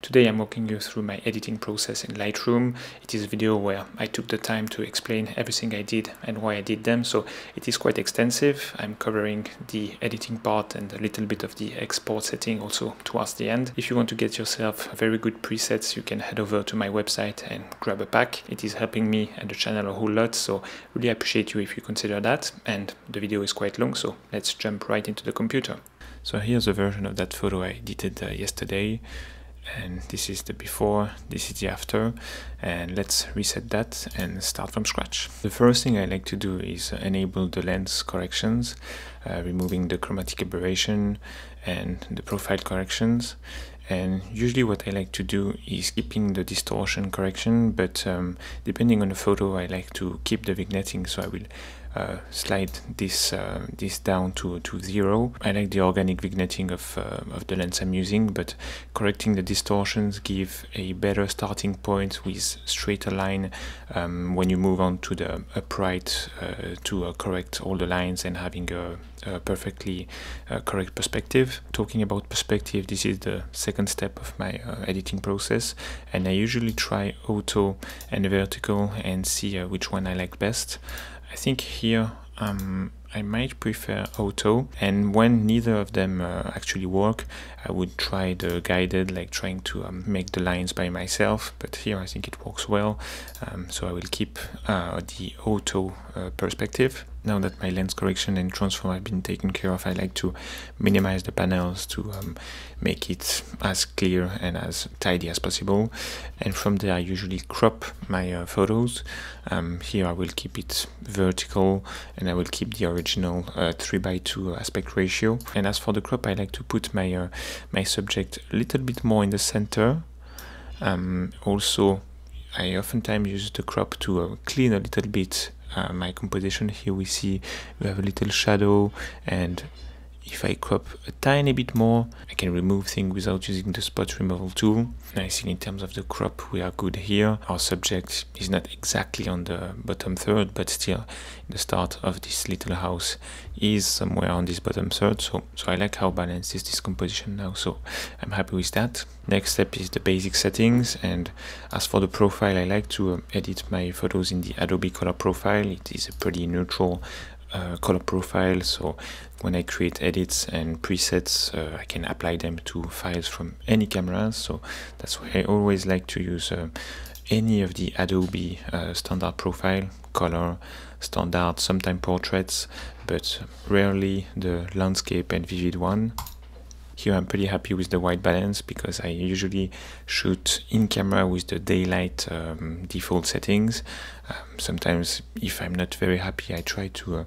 Today I'm walking you through my editing process in Lightroom. It is a video where I took the time to explain everything I did and why I did them, so it is quite extensive. I'm covering the editing part and a little bit of the export setting also towards the end. If you want to get yourself very good presets, you can head over to my website and grab a pack. It is helping me and the channel a whole lot, so really appreciate you if you consider that. And the video is quite long, so let's jump right into the computer. So here's a version of that photo I edited uh, yesterday and this is the before this is the after and let's reset that and start from scratch. The first thing I like to do is enable the lens corrections uh, removing the chromatic aberration and the profile corrections. And usually what I like to do is keeping the distortion correction but um, depending on the photo I like to keep the vignetting so I will uh, slide this uh, this down to, to zero. I like the organic vignetting of, uh, of the lens I'm using, but correcting the distortions give a better starting point with straighter line um, when you move on to the upright uh, to uh, correct all the lines and having a, a perfectly uh, correct perspective. Talking about perspective, this is the second step of my editing process, and I usually try auto and vertical and see which one I like best. I think here um, I might prefer auto and when neither of them uh, actually work I would try the guided like trying to um, make the lines by myself but here I think it works well. Um, so I will keep uh, the auto uh, perspective now that my lens correction and transform have been taken care of I like to minimize the panels to um, make it as clear and as tidy as possible. And from there I usually crop my uh, photos. Um, here I will keep it vertical and I will keep the original uh, 3 by 2 aspect ratio. And as for the crop I like to put my uh, my subject a little bit more in the center. Um, also I oftentimes use the crop to uh, clean a little bit Uh, my composition. Here we see we have a little shadow and if I crop a tiny bit more, I can remove things without using the spot removal tool. I think in terms of the crop, we are good here. Our subject is not exactly on the bottom third, but still the start of this little house is somewhere on this bottom third. So, so I like how balanced is this composition now. So I'm happy with that. Next step is the basic settings. And as for the profile, I like to um, edit my photos in the Adobe Color Profile. It is a pretty neutral uh, color profile so when I create edits and presets uh, I can apply them to files from any camera so that's why I always like to use uh, any of the Adobe uh, standard profile color standard sometimes portraits but rarely the landscape and vivid one here I'm pretty happy with the white balance because I usually shoot in camera with the daylight um, default settings. Um, sometimes if I'm not very happy I try to uh,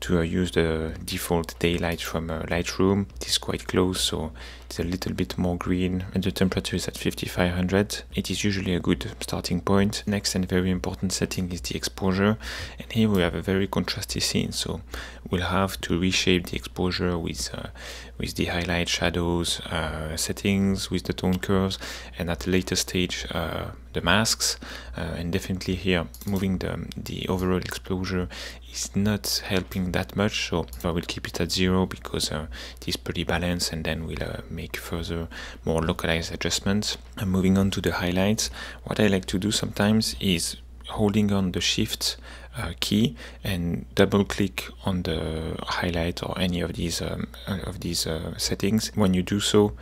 to uh, use the default daylight from Lightroom. It is quite close, so it's a little bit more green, and the temperature is at 5500. It is usually a good starting point. Next and very important setting is the exposure, and here we have a very contrasty scene, so we'll have to reshape the exposure with uh, with the highlight shadows uh, settings, with the tone curves, and at a later stage uh, the masks, uh, and definitely here moving the the overall exposure is not helping that much so I will keep it at zero because uh, it is pretty balanced and then we'll uh, make further more localized adjustments. And moving on to the highlights what I like to do sometimes is holding on the shift uh, key and double click on the highlight or any of these um, of these uh, settings. When you do so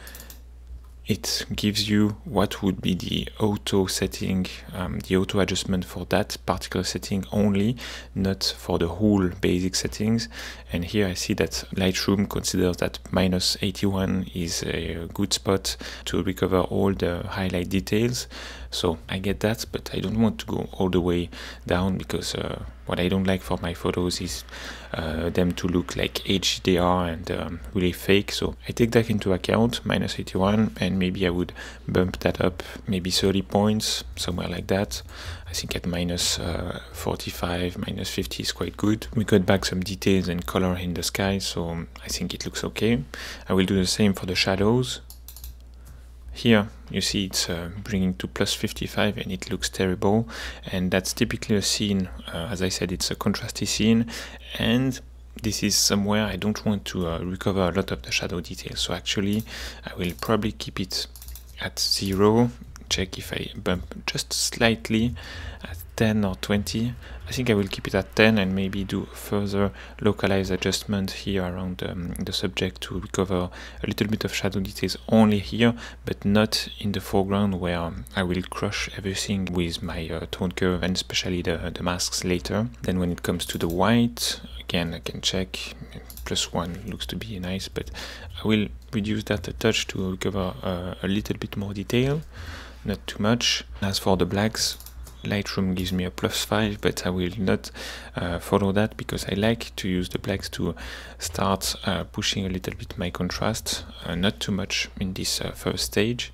it gives you what would be the auto setting, um, the auto adjustment for that particular setting only, not for the whole basic settings. And here I see that Lightroom considers that minus 81 is a good spot to recover all the highlight details. So I get that, but I don't want to go all the way down because uh, what I don't like for my photos is uh, them to look like HDR and um, really fake. So I take that into account, minus 81, and maybe I would bump that up maybe 30 points, somewhere like that. I think at minus, uh, 45, minus 50 is quite good. We got back some details and color in the sky, so I think it looks okay. I will do the same for the shadows. Here you see it's uh, bringing to plus 55 and it looks terrible. And that's typically a scene, uh, as I said it's a contrasty scene. And this is somewhere I don't want to uh, recover a lot of the shadow details. So actually I will probably keep it at 0 check if I bump just slightly at 10 or 20 I think I will keep it at 10 and maybe do further localized adjustment here around um, the subject to recover a little bit of shadow details only here but not in the foreground where I will crush everything with my uh, tone curve and especially the, the masks later. Then when it comes to the white again I can check plus one looks to be nice but I will reduce that a touch to recover uh, a little bit more detail not too much. As for the blacks, Lightroom gives me a plus 5 but I will not uh, follow that because I like to use the blacks to start uh, pushing a little bit my contrast uh, not too much in this uh, first stage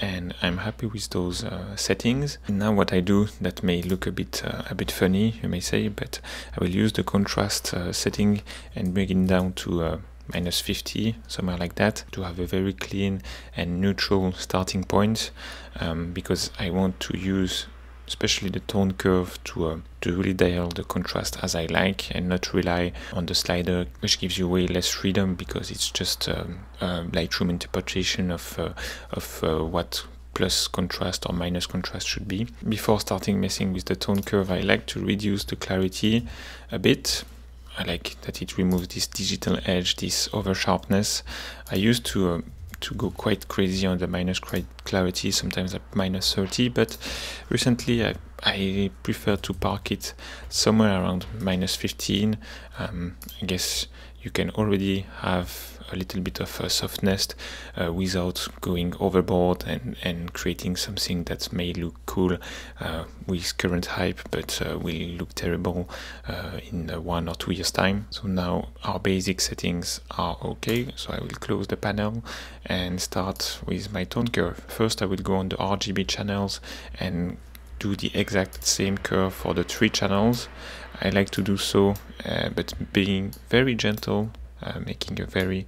and I'm happy with those uh, settings. Now what I do that may look a bit uh, a bit funny you may say but I will use the contrast setting and bring it down to minus 50 somewhere like that to have a very clean and neutral starting point um, because I want to use especially the tone curve to uh, to really dial the contrast as I like and not rely on the slider which gives you way less freedom because it's just um, a Lightroom interpretation of uh, of uh, what plus contrast or minus contrast should be. Before starting messing with the tone curve I like to reduce the clarity a bit I like that it removes this digital edge, this over sharpness. I used to uh, to go quite crazy on the minus clarity, sometimes at minus 30, but recently I, I prefer to park it somewhere around minus 15. Um, I guess you can already have a little bit of a softness uh, without going overboard and, and creating something that may look cool uh, with current hype but uh, will look terrible uh, in one or two years time. So now our basic settings are okay, so I will close the panel and start with my tone curve. First I will go on the RGB channels and do the exact same curve for the three channels. I like to do so, uh, but being very gentle uh, making a very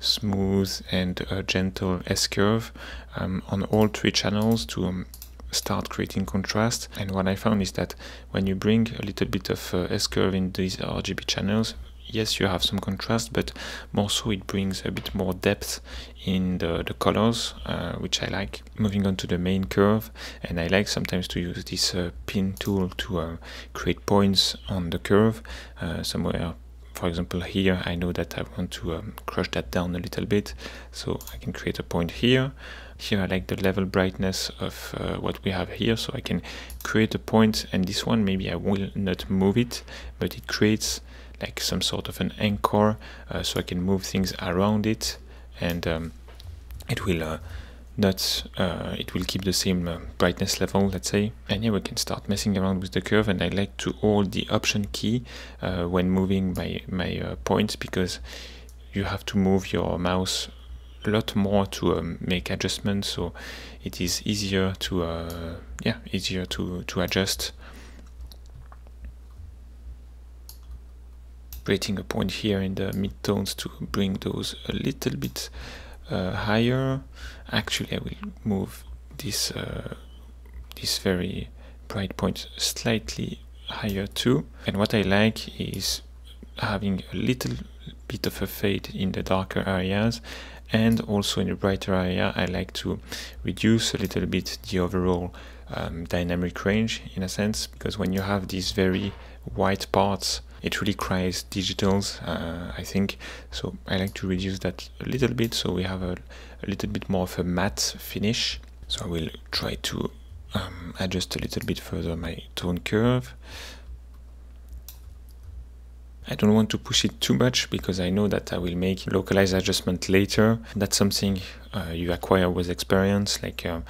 smooth and uh, gentle S-curve um, on all three channels to um, start creating contrast. And what I found is that when you bring a little bit of uh, S-curve in these RGB channels yes you have some contrast but more so it brings a bit more depth in the, the colors uh, which I like. Moving on to the main curve and I like sometimes to use this uh, pin tool to uh, create points on the curve somewhere. For example here I know that I want to um, crush that down a little bit so I can create a point here. Here I like the level brightness of uh, what we have here so I can create a point and this one maybe I will not move it but it creates like some sort of an anchor uh, so I can move things around it. And um, it will uh, that uh, it will keep the same uh, brightness level let's say. And yeah we can start messing around with the curve. And I like to hold the option key uh, when moving my, my uh, points because you have to move your mouse a lot more to um, make adjustments. So it is easier to yeah easier to, to adjust creating a point here in the midtones to bring those a little bit uh, higher. Actually I will move this uh, this very bright point slightly higher too. And what I like is having a little bit of a fade in the darker areas. And also in the brighter area I like to reduce a little bit the overall um, dynamic range in a sense. Because when you have these very white parts it really cries digitals uh, I think. So I like to reduce that a little bit so we have a, a little bit more of a matte finish. So I will try to um, adjust a little bit further my tone curve. I don't want to push it too much because I know that I will make localized adjustment later. That's something uh, you acquire with experience, like uh,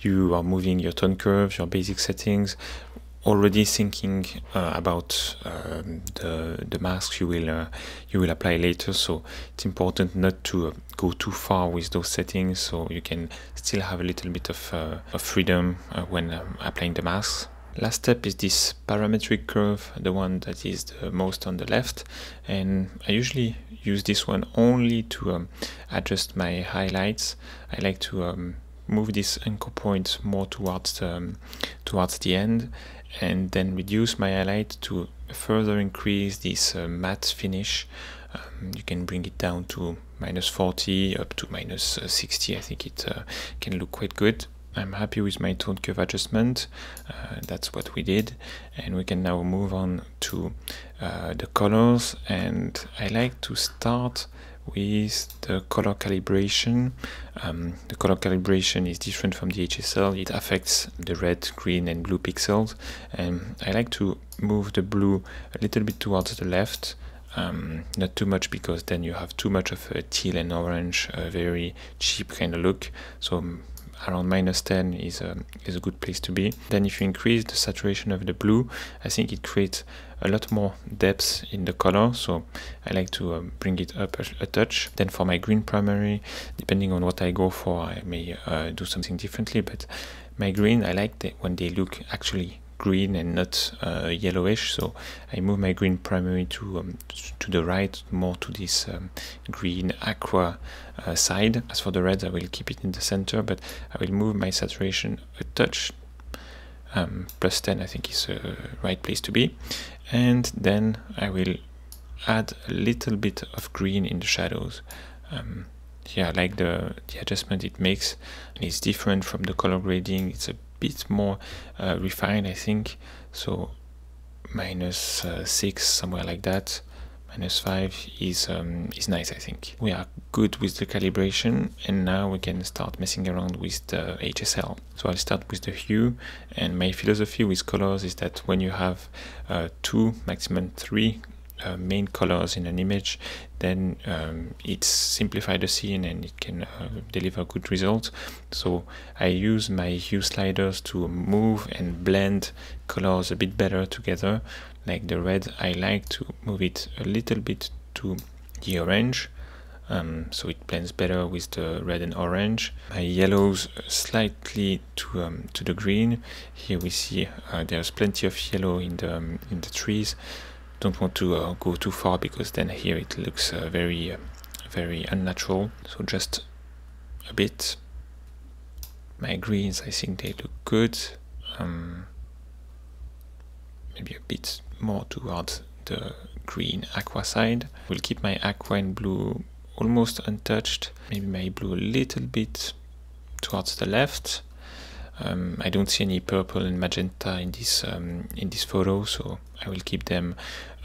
you are moving your tone curve, your basic settings, already thinking uh, about um, the the masks you will uh, you will apply later. So it's important not to uh, go too far with those settings. So you can still have a little bit of, uh, of freedom uh, when um, applying the masks. Last step is this parametric curve the one that is the most on the left. And I usually use this one only to um, adjust my highlights. I like to um, move this anchor point more towards um, towards the end and then reduce my highlight to further increase this uh, matte finish Um, you can bring it down to minus 40 up to minus, uh, 60. I think it uh, can look quite good. I'm happy with my tone curve adjustment. Uh, that's what we did. And we can now move on to uh, the colors. And I like to start with the color calibration. Um, the color calibration is different from the HSL. It affects the red, green and blue pixels. And I like to move the blue a little bit towards the left. Um, not too much because then you have too much of a teal and orange, a very cheap kind of look. So around minus 10 is a, is a good place to be. Then if you increase the saturation of the blue, I think it creates a lot more depth in the color. So I like to um, bring it up a, a, touch. Then for my green primary, depending on what I go for, I may uh, do something differently. But my green, I like when they look actually green and not uh, yellowish. So I move my green primary to um, to the right more to this um, green aqua uh, side. As for the reds I will keep it in the center but I will move my saturation a touch. Um, plus 10 I think is the right place to be. And then I will add a little bit of green in the shadows. Um, yeah, I like the, the adjustment it makes. It's different from the color grading. It's a bit more uh, refined I think. So minus, uh, 6 somewhere like that. Minus 5 is um, is nice I think. We are good with the calibration and now we can start messing around with the HSL so I'll start with the hue and my philosophy with colors is that when you have uh, two maximum three uh, main colors in an image then um, it simplifies the scene and it can uh, deliver good results so I use my hue sliders to move and blend colors a bit better together like the red I like to move it a little bit to the orange um, so it blends better with the red and orange. My yellows slightly to um, to the green. Here we see uh, there's plenty of yellow in the um, in the trees, don't want to uh, go too far because then here it looks uh, very uh, very unnatural. So just a bit. My greens I think they look good. Um, maybe a bit more towards the green aqua side. Will keep my aqua and blue almost untouched. Maybe my blue a little bit towards the left um, I don't see any purple and magenta in this um, in this photo so I will keep them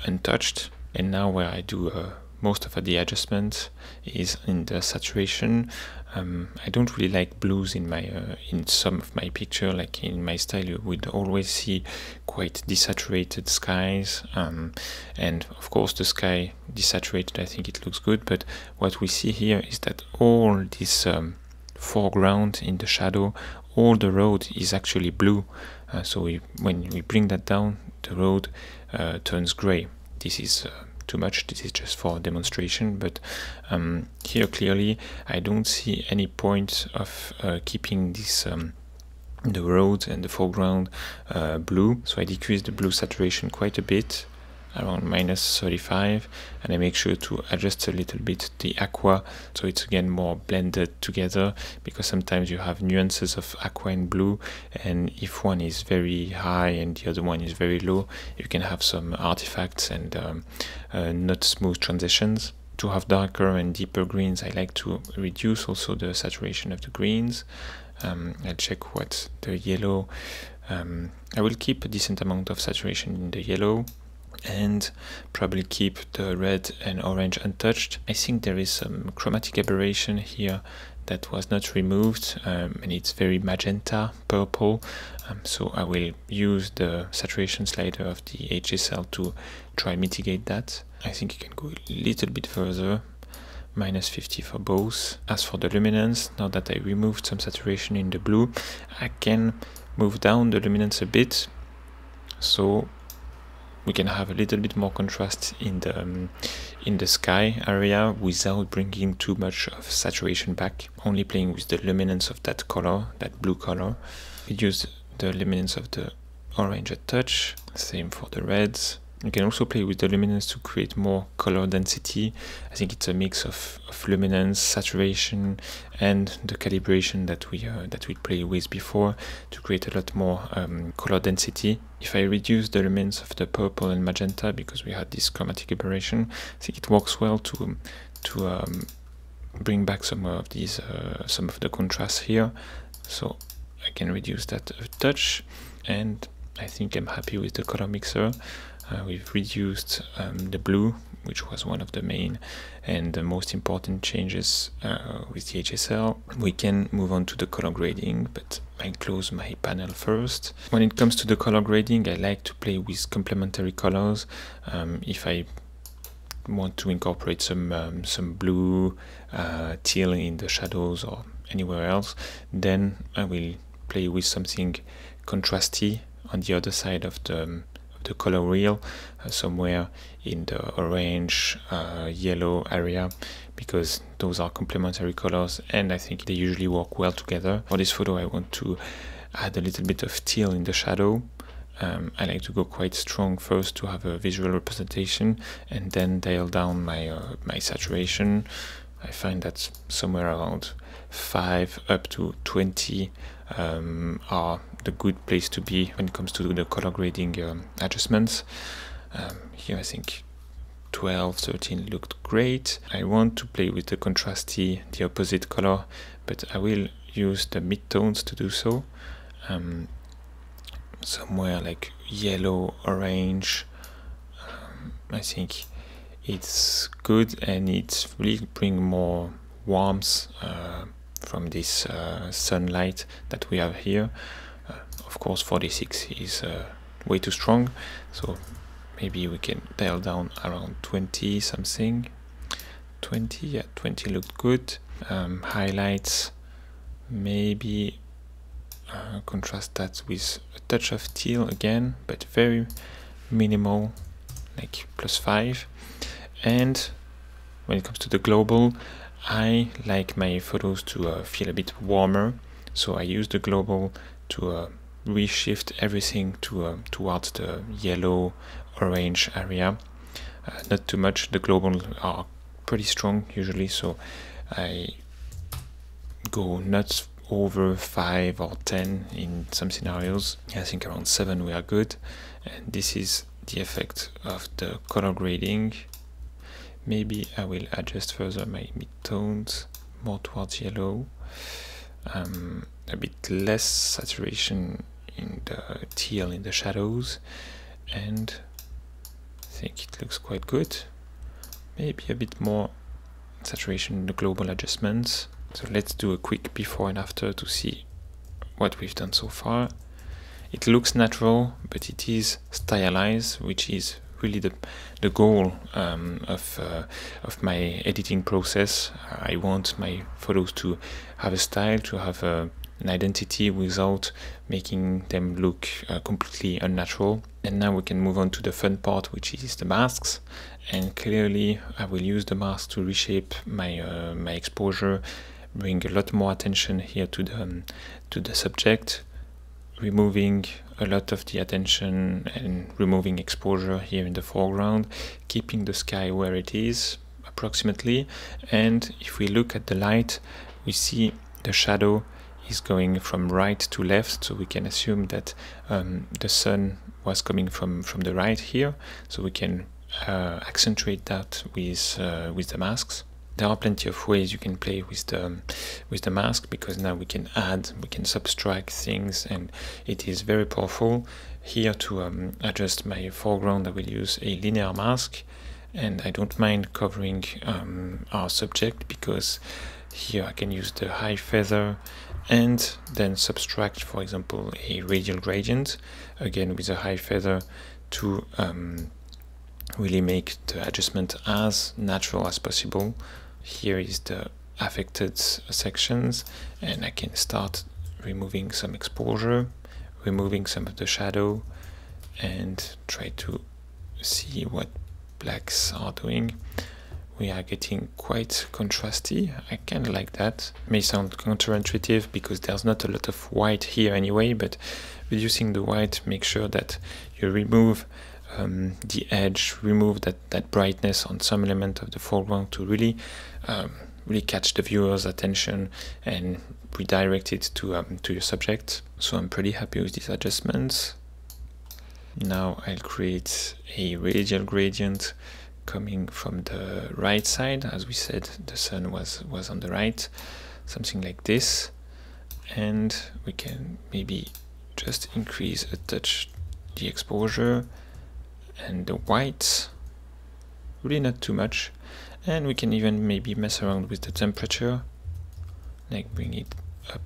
untouched. And now where I do uh, most of the adjustment is in the saturation. Um, I don't really like blues in my uh, in some of my picture like in my style you would always see quite desaturated skies. Um, and of course the sky desaturated I think it looks good but what we see here is that all this um, foreground in the shadow all the road is actually blue uh, so we, when we bring that down the road uh, turns gray. This is uh, too much this is just for demonstration but um, here clearly I don't see any point of uh, keeping this um, the road and the foreground uh, blue so I decrease the blue saturation quite a bit around minus 35 and I make sure to adjust a little bit the aqua so it's again more blended together because sometimes you have nuances of aqua and blue and if one is very high and the other one is very low you can have some artifacts and um, uh, not smooth transitions. To have darker and deeper greens I like to reduce also the saturation of the greens. Um, I'll check what the yellow. Um, I will keep a decent amount of saturation in the yellow and probably keep the red and orange untouched. I think there is some chromatic aberration here that was not removed um, and it's very magenta purple um, so I will use the saturation slider of the HSL to try mitigate that. I think you can go a little bit further minus 50 for both. As for the luminance, now that I removed some saturation in the blue, I can move down the luminance a bit so we can have a little bit more contrast in the um, in the sky area without bringing too much of saturation back only playing with the luminance of that color that blue color. We use the luminance of the orange a touch same for the reds You can also play with the luminance to create more color density. I think it's a mix of, of luminance, saturation, and the calibration that we uh, that we played with before to create a lot more um, color density. If I reduce the luminance of the purple and magenta because we had this chromatic aberration, I think it works well to to um, bring back some of these uh, some of the contrast here. So I can reduce that a touch, and I think I'm happy with the color mixer. Uh, we've reduced um, the blue, which was one of the main and the most important changes uh, with the HSL. We can move on to the color grading, but I close my panel first. When it comes to the color grading, I like to play with complementary colors. Um, if I want to incorporate some um, some blue, uh, teal in the shadows or anywhere else, then I will play with something contrasty on the other side of the um, the color wheel uh, somewhere in the orange uh, yellow area because those are complementary colors and I think they usually work well together. For this photo I want to add a little bit of teal in the shadow um, I like to go quite strong first to have a visual representation and then dial down my uh, my saturation. I find that somewhere around 5 up to 20 um, are the good place to be when it comes to the color grading um, adjustments. Um, here I think 12, 13 looked great. I want to play with the contrasty, the opposite color, but I will use the midtones to do so. Um, somewhere like yellow, orange. Um, I think it's good and it's really bring more warmth uh, from this uh, sunlight that we have here. Uh, of course 46 is uh, way too strong. So maybe we can dial down around 20 something. 20 yeah 20 looked good. Um, highlights maybe uh, contrast that with a touch of teal again but very minimal like plus 5 and when it comes to the global I like my photos to uh, feel a bit warmer so I use the global to uh, reshift everything to uh, towards the yellow orange area. Uh, not too much the global are pretty strong usually so I go not over 5 or 10 in some scenarios. I think around 7 we are good and this is the effect of the color grading maybe I will adjust further my midtones more towards yellow. Um, a bit less saturation in the teal in the shadows. And I think it looks quite good. Maybe a bit more saturation in the global adjustments. So let's do a quick before and after to see what we've done so far. It looks natural but it is stylized which is really the the goal um, of uh, of my editing process. I want my photos to have a style, to have a, uh, an identity without making them look uh, completely unnatural. And now we can move on to the fun part, which is the masks. And clearly, I will use the mask to reshape my uh, my exposure, bring a lot more attention here to the um, to the subject, removing a lot of the attention and removing exposure here in the foreground, keeping the sky where it is approximately. And if we look at the light, we see the shadow is going from right to left, so we can assume that um, the sun was coming from, from the right here, so we can uh, accentuate that with, uh, with the masks there are plenty of ways you can play with the with the mask because now we can add we can subtract things and it is very powerful. Here to um, adjust my foreground I will use a linear mask and I don't mind covering um, our subject because here I can use the high feather and then subtract for example a radial gradient again with a high feather to um, really make the adjustment as natural as possible here is the affected sections and I can start removing some exposure removing some of the shadow and try to see what blacks are doing. We are getting quite contrasty. I kind of like that. May sound counterintuitive because there's not a lot of white here anyway but reducing the white make sure that you remove um, the edge, remove that, that brightness on some element of the foreground to really um, really catch the viewer's attention and redirect it to, um, to your subject. So I'm pretty happy with these adjustments. Now I'll create a radial gradient coming from the right side. As we said, the sun was, was on the right, something like this. And we can maybe just increase a touch the exposure and the white, really not too much. And we can even maybe mess around with the temperature, like bring it up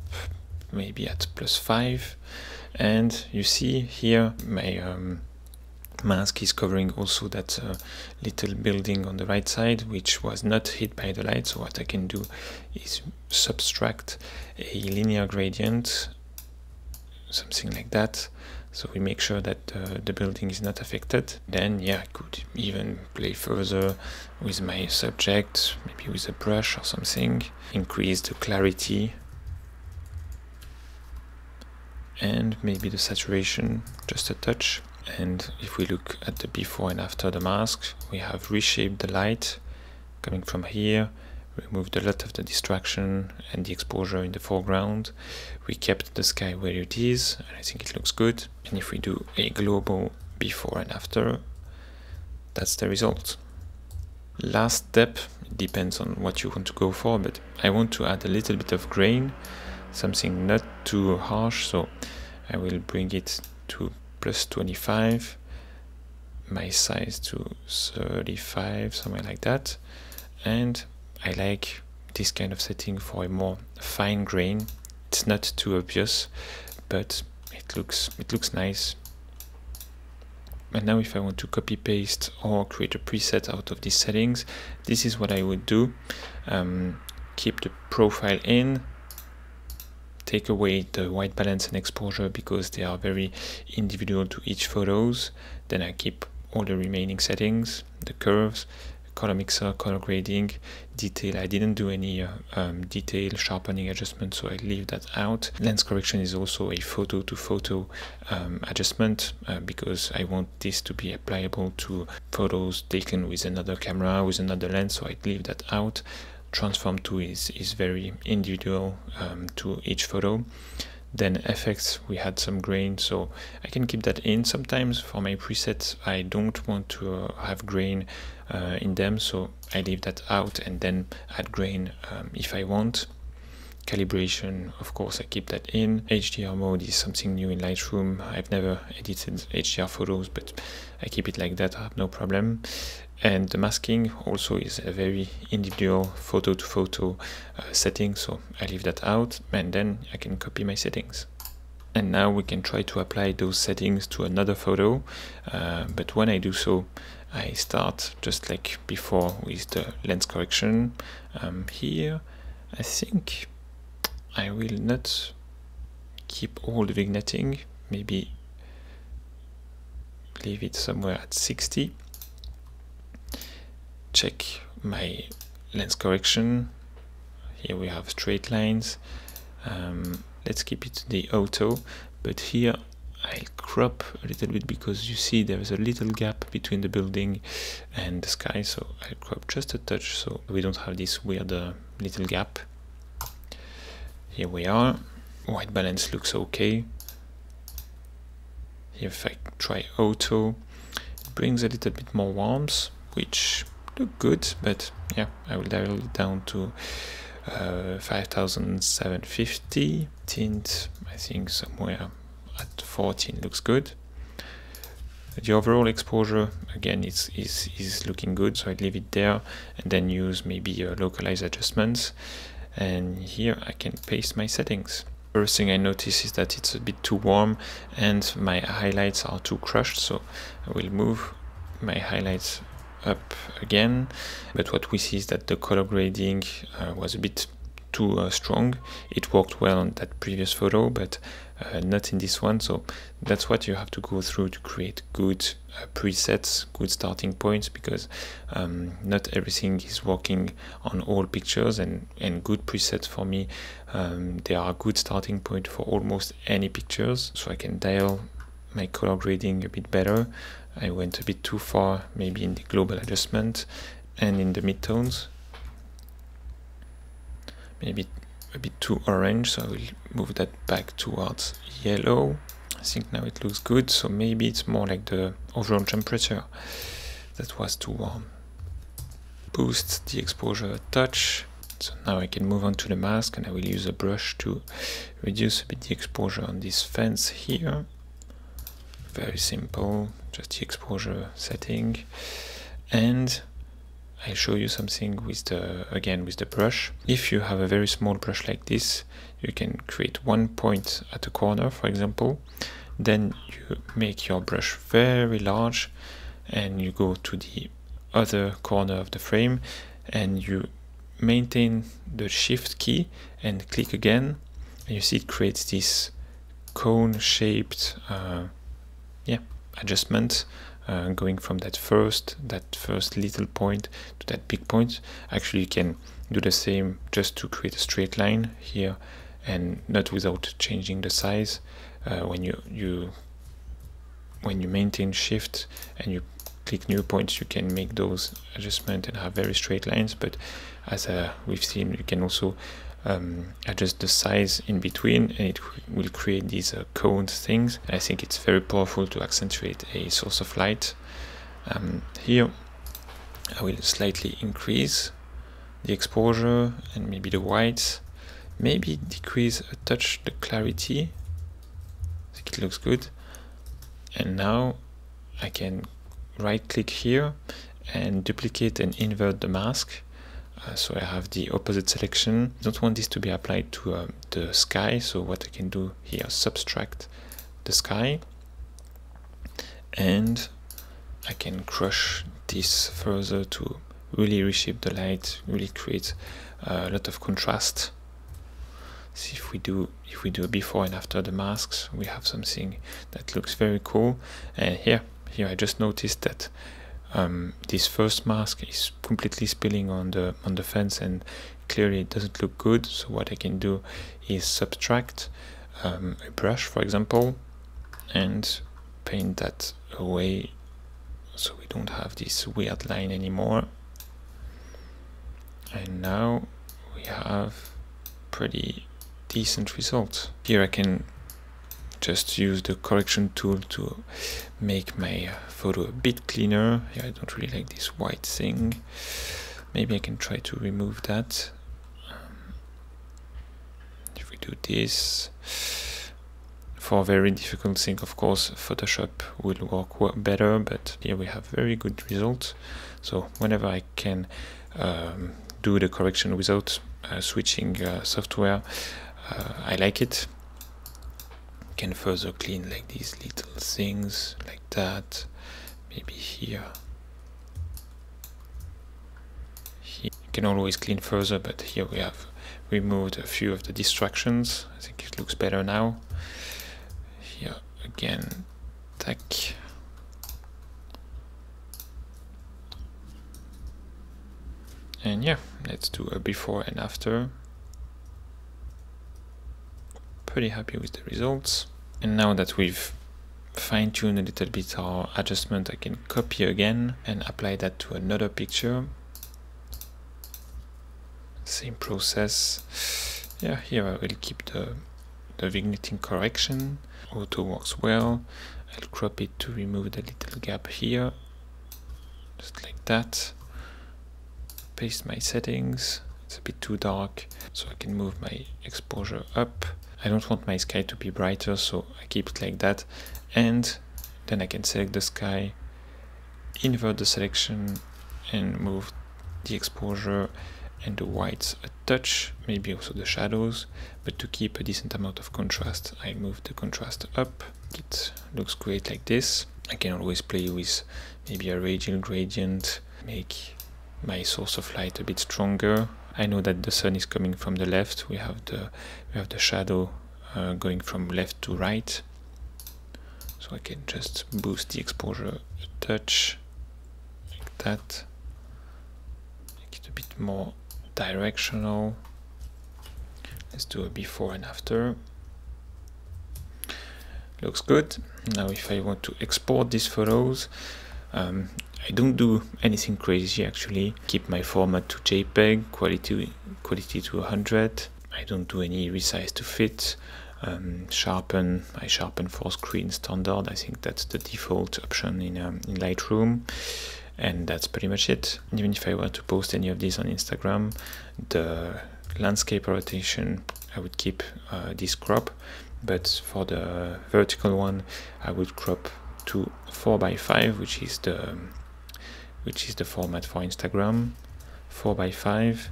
maybe at plus 5 and you see here my um, mask is covering also that uh, little building on the right side which was not hit by the light. So what I can do is subtract a linear gradient something like that so we make sure that uh, the building is not affected. Then yeah I could even play further with my subject maybe with a brush or something. Increase the clarity. And maybe the saturation just a touch. And if we look at the before and after the mask we have reshaped the light coming from here removed a lot of the distraction and the exposure in the foreground. We kept the sky where it is and I think it looks good. And if we do a global before and after that's the result. Last step depends on what you want to go for but I want to add a little bit of grain something not too harsh. So I will bring it to plus 25 my size to 35 somewhere like that. And I like this kind of setting for a more fine grain. It's not too obvious but it looks it looks nice. And now if I want to copy paste or create a preset out of these settings this is what I would do. Um, keep the profile in. Take away the white balance and exposure because they are very individual to each photos. Then I keep all the remaining settings the curves color mixer color grading detail. I didn't do any uh, um, detail sharpening adjustment so I leave that out. Lens correction is also a photo to photo um, adjustment uh, because I want this to be applicable to photos taken with another camera with another lens so I leave that out. Transform to is, is very individual um, to each photo then effects. We had some grain so I can keep that in sometimes. For my presets I don't want to uh, have grain uh, in them so I leave that out and then add grain um, if I want calibration. Of course I keep that in. HDR mode is something new in Lightroom. I've never edited HDR photos but I keep it like that I have no problem. And the masking also is a very individual photo to photo uh, setting so I leave that out and then I can copy my settings. And now we can try to apply those settings to another photo uh, but when I do so I start just like before with the lens correction um, here I think I will not keep all the vignetting maybe leave it somewhere at 60 check my lens correction. Here we have straight lines. Um, let's keep it the auto. But here I'll crop a little bit because you see there is a little gap between the building and the sky so I'll crop just a touch so we don't have this weird uh, little gap here we are white balance looks okay if I try auto it brings a little bit more warmth which look good, but yeah, I will dial it down to uh, 5750. Tint, I think somewhere at 14 looks good. The overall exposure, again, is, is, is looking good, so I leave it there and then use maybe uh, localized adjustments. And here I can paste my settings. First thing I notice is that it's a bit too warm and my highlights are too crushed, so I will move my highlights up again but what we see is that the color grading uh, was a bit too uh, strong it worked well on that previous photo but uh, not in this one so that's what you have to go through to create good uh, presets good starting points because um, not everything is working on all pictures and and good presets for me um, they are a good starting point for almost any pictures so I can dial my color grading a bit better. I went a bit too far maybe in the global adjustment and in the midtones. Maybe a bit too orange, so I will move that back towards yellow. I think now it looks good, so maybe it's more like the overall temperature that was too warm. Um, boost the exposure a touch. So now I can move on to the mask and I will use a brush to reduce a bit the exposure on this fence here. Very simple, just the exposure setting. And I'll show you something with the again with the brush. If you have a very small brush like this, you can create one point at a corner, for example. Then you make your brush very large and you go to the other corner of the frame and you maintain the shift key and click again and you see it creates this cone shaped uh, yeah adjustment uh, going from that first that first little point to that big point actually you can do the same just to create a straight line here and not without changing the size. Uh, when you you when you maintain shift and you click new points you can make those adjustments and have very straight lines. But as uh, we've seen you can also um, adjust the size in between and it will create these uh, cone things. I think it's very powerful to accentuate a source of light. Um, here I will slightly increase the exposure and maybe the whites, maybe decrease a touch the clarity. I think it looks good. And now I can right click here and duplicate and invert the mask uh, so I have the opposite selection. I don't want this to be applied to um, the sky, so what I can do here, subtract the sky, and I can crush this further to really reshape the light, really create a lot of contrast. See if we do if we do before and after the masks, we have something that looks very cool. And here, here I just noticed that um, this first mask is completely spilling on the on the fence and clearly it doesn't look good. So what I can do is subtract um, a brush for example and paint that away so we don't have this weird line anymore. And now we have pretty decent results. Here I can just use the correction tool to make my photo a bit cleaner. Yeah, I don't really like this white thing. Maybe I can try to remove that. Um, if we do this, for very difficult thing, of course, Photoshop will work better, but here we have very good results. So whenever I can um, do the correction without uh, switching uh, software, uh, I like it can further clean like these little things like that. Maybe here. You can always clean further but here we have removed a few of the distractions. I think it looks better now. Here again tack. And yeah let's do a before and after pretty happy with the results. And now that we've fine-tuned a little bit our adjustment, I can copy again and apply that to another picture. Same process. Yeah, here I will keep the, the vignetting correction. Auto works well. I'll crop it to remove the little gap here. Just like that. Paste my settings. It's a bit too dark, so I can move my exposure up. I don't want my sky to be brighter so I keep it like that. And then I can select the sky invert the selection and move the exposure and the whites a touch maybe also the shadows. But to keep a decent amount of contrast I move the contrast up. It looks great like this. I can always play with maybe a radial gradient make my source of light a bit stronger I know that the sun is coming from the left. We have the we have the shadow uh, going from left to right. So I can just boost the exposure a touch like that. Make it a bit more directional. Let's do a before and after. looks good now if I want to export these photos um, I don't do anything crazy actually. Keep my format to JPEG quality quality to 100 I don't do any resize to fit. Um, sharpen I sharpen for screen standard. I think that's the default option in, um, in Lightroom. And that's pretty much it. Even if I were to post any of these on Instagram the landscape rotation I would keep uh, this crop. But for the vertical one I would crop to 4 by 5 which is the which is the format for Instagram 4 by 5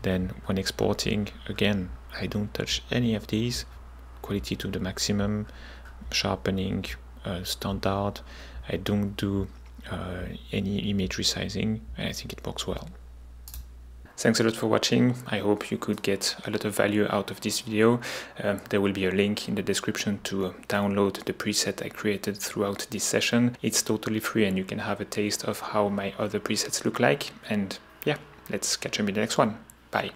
then when exporting again I don't touch any of these. Quality to the maximum sharpening uh, standard. I don't do uh, any image resizing and I think it works well Thanks a lot for watching. I hope you could get a lot of value out of this video. Um, there will be a link in the description to uh, download the preset I created throughout this session. It's totally free and you can have a taste of how my other presets look like. And yeah, let's catch up in the next one. Bye.